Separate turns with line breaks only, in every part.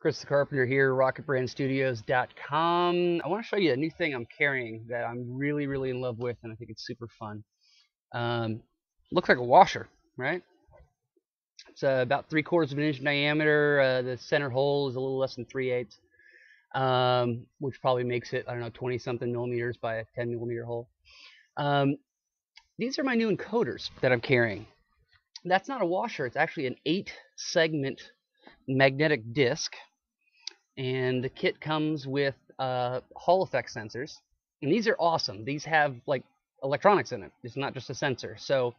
Chris the Carpenter here, RocketBrandStudios.com. I want to show you a new thing I'm carrying that I'm really, really in love with, and I think it's super fun. Um, looks like a washer, right? It's uh, about three quarters of an inch in diameter. Uh, the center hole is a little less than three eighths, um, which probably makes it, I don't know, 20 something millimeters by a 10 millimeter hole. Um, these are my new encoders that I'm carrying. That's not a washer, it's actually an eight segment magnetic disc and the kit comes with uh, Hall effect sensors, and these are awesome. These have like electronics in it. It's not just a sensor. So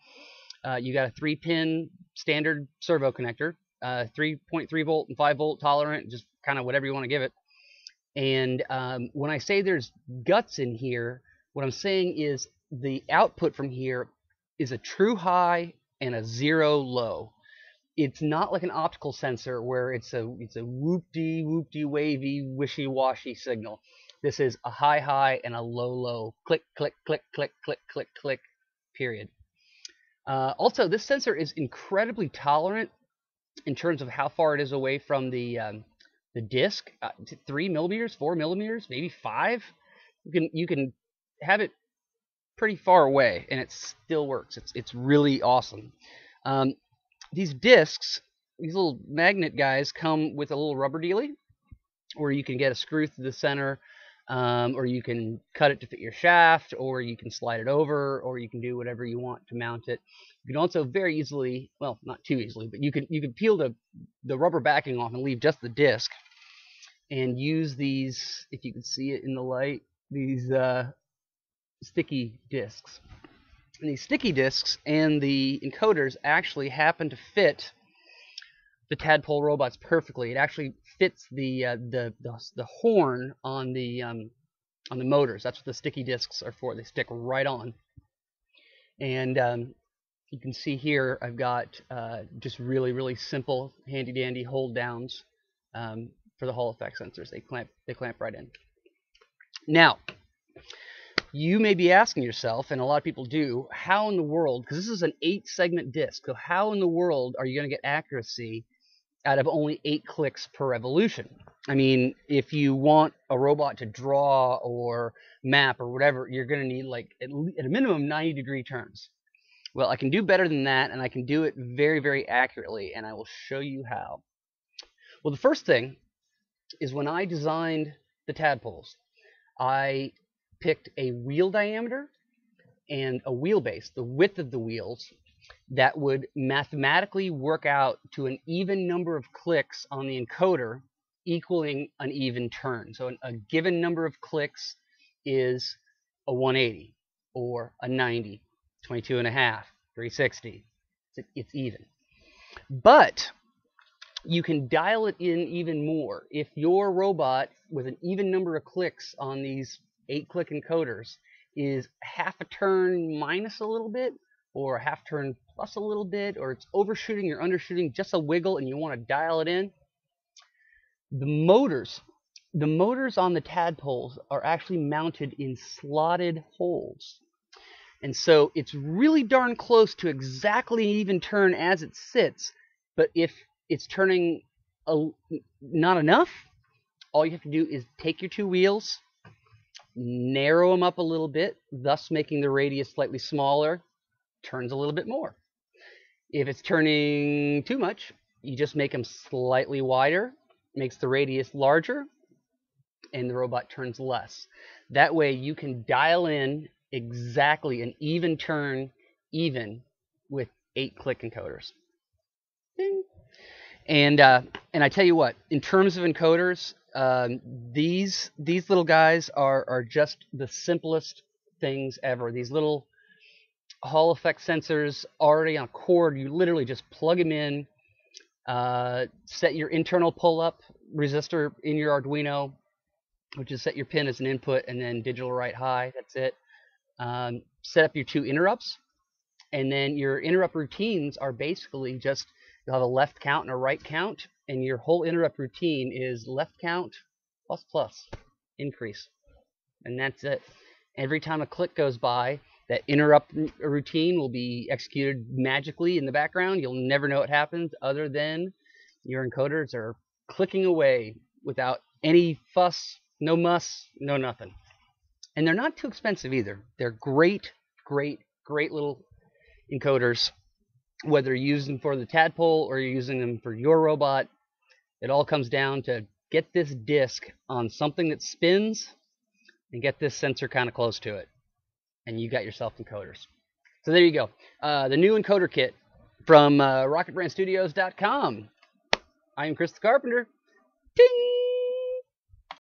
uh, you got a three-pin standard servo connector, uh, 3.3 volt and 5 volt tolerant, just kind of whatever you want to give it. And um, when I say there's guts in here, what I'm saying is the output from here is a true high and a zero low it's not like an optical sensor where it's a it's a whoop-de whoop-de wavy wishy-washy signal. This is a high high and a low low. Click click click click click click click. Period. Uh, also, this sensor is incredibly tolerant in terms of how far it is away from the um, the disc. Uh, three millimeters, four millimeters, maybe five. You can you can have it pretty far away and it still works. It's it's really awesome. Um, these discs, these little magnet guys, come with a little rubber dealy where you can get a screw through the center, um, or you can cut it to fit your shaft, or you can slide it over, or you can do whatever you want to mount it. You can also very easily, well, not too easily, but you can you can peel the the rubber backing off and leave just the disc, and use these, if you can see it in the light, these uh, sticky discs. These sticky discs and the encoders actually happen to fit the tadpole robots perfectly. It actually fits the uh, the, the, the horn on the um, on the motors. That's what the sticky discs are for. They stick right on. And um, you can see here I've got uh, just really really simple handy dandy hold downs um, for the Hall effect sensors. They clamp they clamp right in. Now you may be asking yourself, and a lot of people do, how in the world, because this is an eight segment disc, so how in the world are you going to get accuracy out of only eight clicks per revolution? I mean, if you want a robot to draw or map or whatever, you're going to need like at, at a minimum 90 degree turns. Well, I can do better than that, and I can do it very, very accurately, and I will show you how. Well, the first thing is when I designed the tadpoles, I picked a wheel diameter and a wheelbase, the width of the wheels, that would mathematically work out to an even number of clicks on the encoder equaling an even turn. So a given number of clicks is a 180 or a 90, 22 and a half, 360. It's, it's even. But you can dial it in even more. If your robot with an even number of clicks on these eight click encoders is half a turn minus a little bit or a half turn plus a little bit or it's overshooting or undershooting just a wiggle and you want to dial it in. The motors the motors on the tadpoles are actually mounted in slotted holes. And so it's really darn close to exactly an even turn as it sits but if it's turning a, not enough all you have to do is take your two wheels narrow them up a little bit, thus making the radius slightly smaller, turns a little bit more. If it's turning too much, you just make them slightly wider, makes the radius larger, and the robot turns less. That way you can dial in exactly an even turn, even with eight click encoders. Ding. And uh, and I tell you what, in terms of encoders, um, these these little guys are are just the simplest things ever. These little Hall effect sensors already on a cord. You literally just plug them in, uh, set your internal pull-up resistor in your Arduino, which is set your pin as an input, and then digital write high. That's it. Um, set up your two interrupts, and then your interrupt routines are basically just you'll have a left count and a right count, and your whole interrupt routine is left count plus plus increase. And that's it. Every time a click goes by, that interrupt routine will be executed magically in the background. You'll never know what happens other than your encoders are clicking away without any fuss, no muss, no nothing. And they're not too expensive either. They're great, great, great little encoders. Whether you're using them for the tadpole or you're using them for your robot, it all comes down to get this disc on something that spins and get this sensor kind of close to it. And you got yourself encoders. So there you go. Uh, the new encoder kit from uh, rocketbrandstudios.com. I am Chris the Carpenter. Ding!